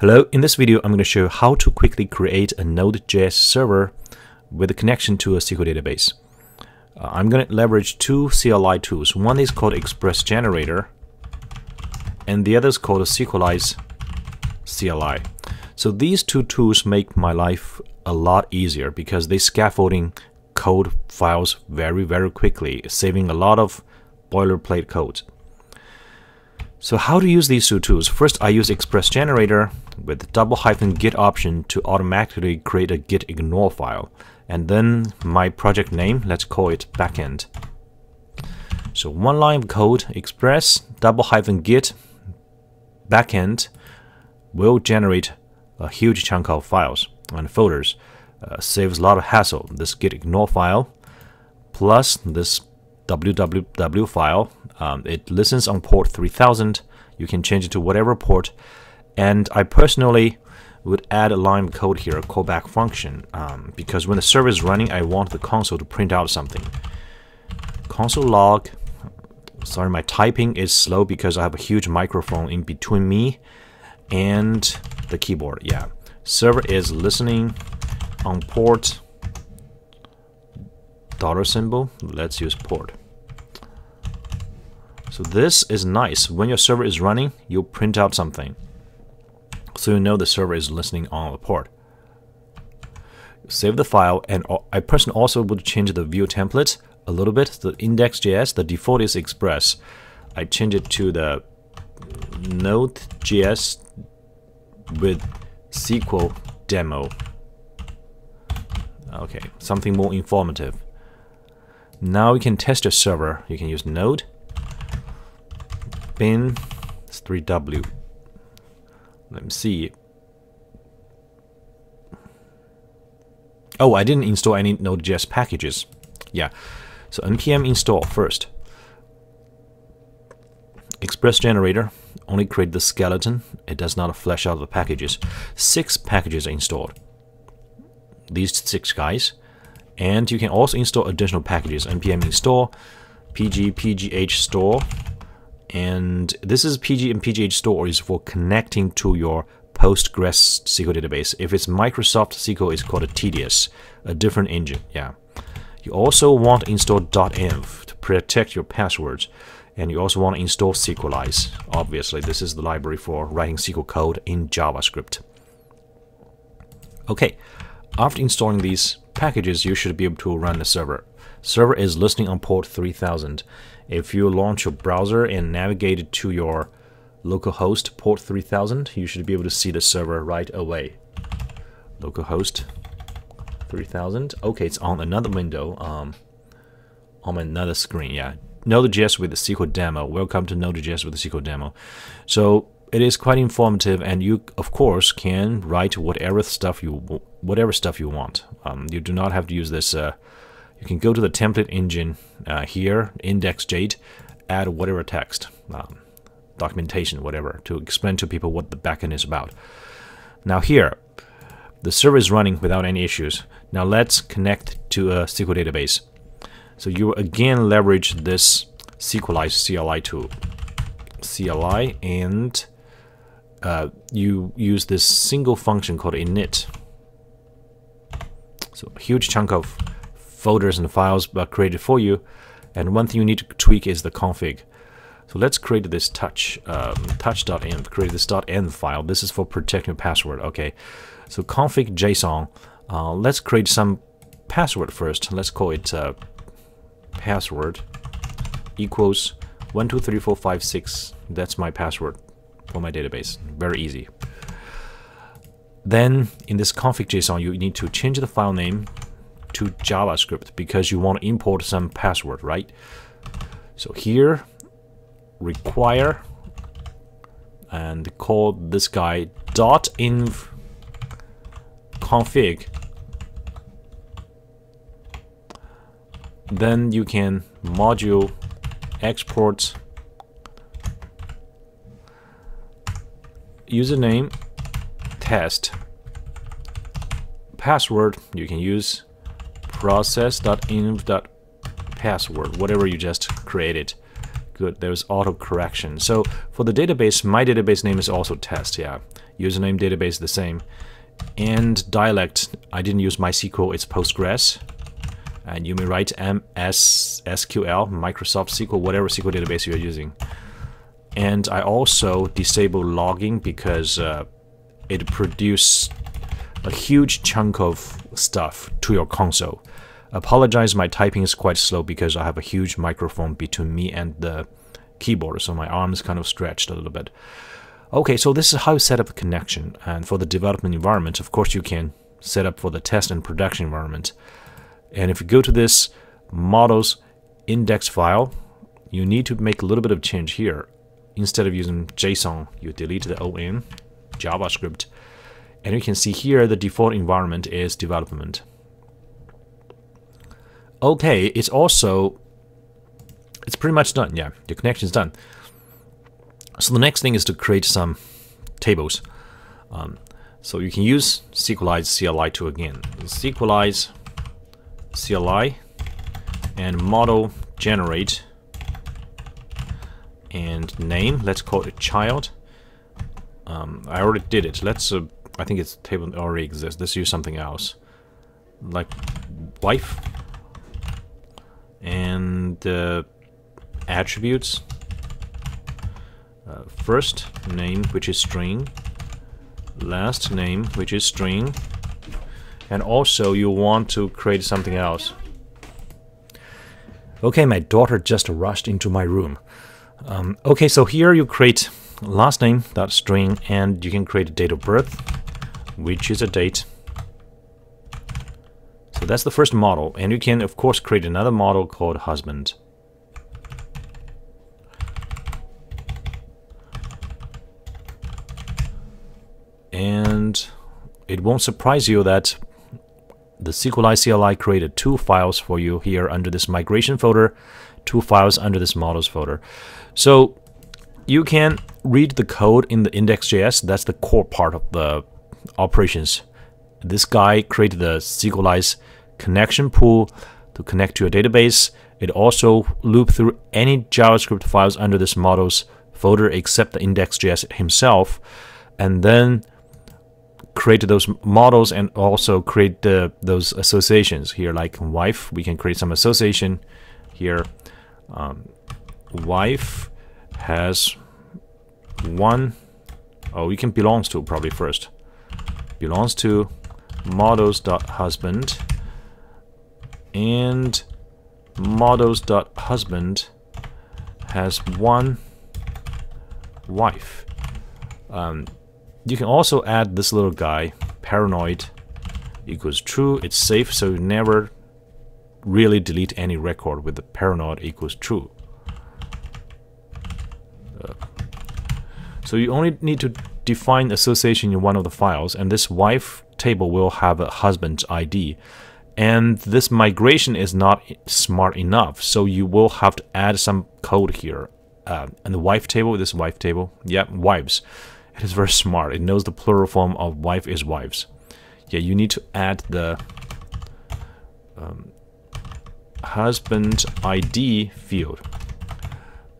Hello, in this video I'm going to show you how to quickly create a Node.js server with a connection to a SQL database. Uh, I'm going to leverage two CLI tools. One is called Express Generator and the other is called Sequelize CLI. So these two tools make my life a lot easier because they scaffolding code files very very quickly, saving a lot of boilerplate code. So how to use these two tools? First, I use Express Generator with double hyphen git option to automatically create a git ignore file. And then my project name, let's call it backend. So one line of code, express double hyphen git backend will generate a huge chunk of files and folders. Uh, saves a lot of hassle. This git ignore file plus this www file, um, it listens on port 3000. You can change it to whatever port and I personally would add a line of code here, a callback function, um, because when the server is running, I want the console to print out something. Console log, sorry, my typing is slow because I have a huge microphone in between me and the keyboard, yeah. Server is listening on port dollar symbol, let's use port. So this is nice. When your server is running, you'll print out something so you know the server is listening on the port. Save the file, and I personally also would change the view template a little bit. The index.js, the default is Express. I change it to the Node.js with SQL demo. Okay, something more informative. Now you can test your server. You can use Node, bin, 3W. Let me see. Oh, I didn't install any Node.js packages. Yeah, so npm install first. Express generator only create the skeleton. It does not flesh out the packages. Six packages are installed. These six guys. And you can also install additional packages. npm install, pg, pg-hstore, and this is PG and pg-hstore is for connecting to your Postgres SQL database. If it's Microsoft SQL, it's called tedious, a different engine. Yeah. You also want to install dotenv to protect your passwords. And you also want to install Sequelize. Obviously, this is the library for writing SQL code in JavaScript. Okay, after installing these packages, you should be able to run the server. Server is listening on port 3000 if you launch your browser and navigate to your localhost port 3000, you should be able to see the server right away. Localhost 3000. Okay, it's on another window, um, on another screen. Yeah, Node.js with the SQL demo. Welcome to Node.js with the SQL demo. So it is quite informative, and you, of course, can write whatever stuff you whatever stuff you want. Um, you do not have to use this. Uh, you can go to the template engine uh, here, index.jade, add whatever text, um, documentation, whatever, to explain to people what the backend is about. Now here, the server is running without any issues. Now let's connect to a SQL database. So you again leverage this Sequelize CLI tool, CLI, and uh, you use this single function called init. So a huge chunk of folders and files are created for you. And one thing you need to tweak is the config. So let's create this touch um, touch.env, create this .env file. This is for protecting your password. Okay, so config JSON. Uh, let's create some password first. Let's call it uh, password equals one two three four five six. That's my password for my database. Very easy. Then in this config JSON, you need to change the file name to JavaScript because you want to import some password, right? So here, require, and call this guy dot inv config. Then you can module export username test password you can use process.env.password, whatever you just created. Good, there's auto correction. So for the database, my database name is also test, yeah. username database the same. And dialect, I didn't use MySQL, it's Postgres. And you may write MS SQL, Microsoft SQL, whatever SQL database you're using. And I also disable logging because uh, it produces a huge chunk of stuff to your console. Apologize, my typing is quite slow because I have a huge microphone between me and the keyboard, so my arms kind of stretched a little bit. Okay, so this is how you set up a connection. And for the development environment, of course, you can set up for the test and production environment. And if you go to this models index file, you need to make a little bit of change here. Instead of using JSON, you delete the ON, JavaScript, and you can see here the default environment is development. Okay, it's also, it's pretty much done. Yeah, the connection is done. So the next thing is to create some tables. Um, so you can use Sequelize CLI tool again. Sequelize CLI and model generate and name. Let's call it child. Um, I already did it. Let's uh, I think it's table already exists. Let's use something else. Like wife. And uh, attributes. Uh, first name, which is string. Last name, which is string. And also you want to create something else. Okay, my daughter just rushed into my room. Um, okay, so here you create last name dot string and you can create a date of birth which is a date. So that's the first model. And you can, of course, create another model called husband. And it won't surprise you that the Sequelize CLI created two files for you here under this migration folder, two files under this models folder. So you can read the code in the index.js. That's the core part of the operations. This guy created the Sequelize connection pool to connect to a database. It also looped through any JavaScript files under this models folder except the index.js himself, and then create those models and also create the, those associations here like wife we can create some association here um, wife has one oh we can belongs to probably first belongs to models.husband and models.husband has one wife. Um, you can also add this little guy, paranoid equals true. It's safe, so you never really delete any record with the paranoid equals true. Uh, so you only need to define association in one of the files, and this wife table will have a husband ID. And this migration is not smart enough, so you will have to add some code here. Uh, and the wife table, this wife table, yep, wives. It is very smart. It knows the plural form of wife is wives. Yeah, you need to add the um, husband ID field.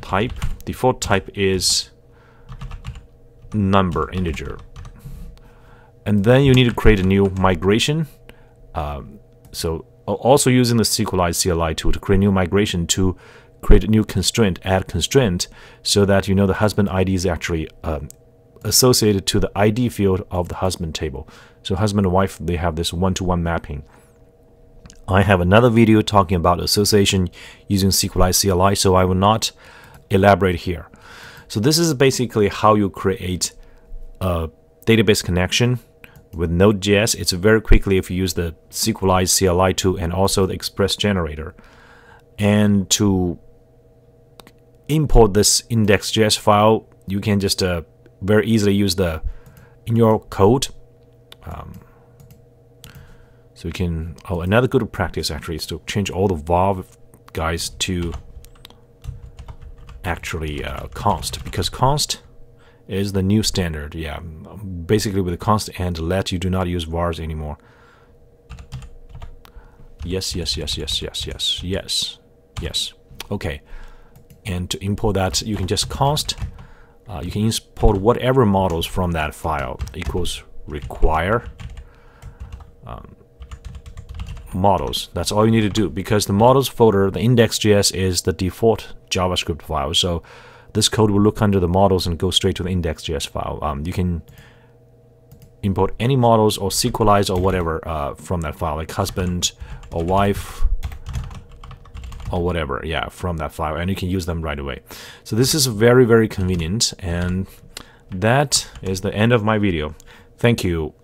Type, default type is number integer. And then you need to create a new migration. Um, so also using the Sequelize CLI tool to create a new migration to create a new constraint, add constraint, so that you know the husband ID is actually um, associated to the ID field of the husband table. So husband and wife, they have this one-to-one -one mapping. I have another video talking about association using Sequelize CLI, so I will not elaborate here. So this is basically how you create a database connection with Node.js. It's very quickly if you use the Sequelize CLI tool and also the Express generator. And to import this index.js file, you can just uh, very easily use the in your code. Um, so you can, oh, another good practice actually is to change all the var guys to actually uh, const because const is the new standard. Yeah, basically with the const and let you do not use vars anymore. Yes, yes, yes, yes, yes, yes, yes, yes. Okay, and to import that, you can just const uh, you can import whatever models from that file equals require um, models. That's all you need to do because the models folder, the index.js is the default JavaScript file. So this code will look under the models and go straight to the index.js file. Um, you can import any models or sequelize or whatever uh, from that file, like husband or wife or whatever, yeah, from that file, and you can use them right away. So this is very, very convenient, and that is the end of my video. Thank you.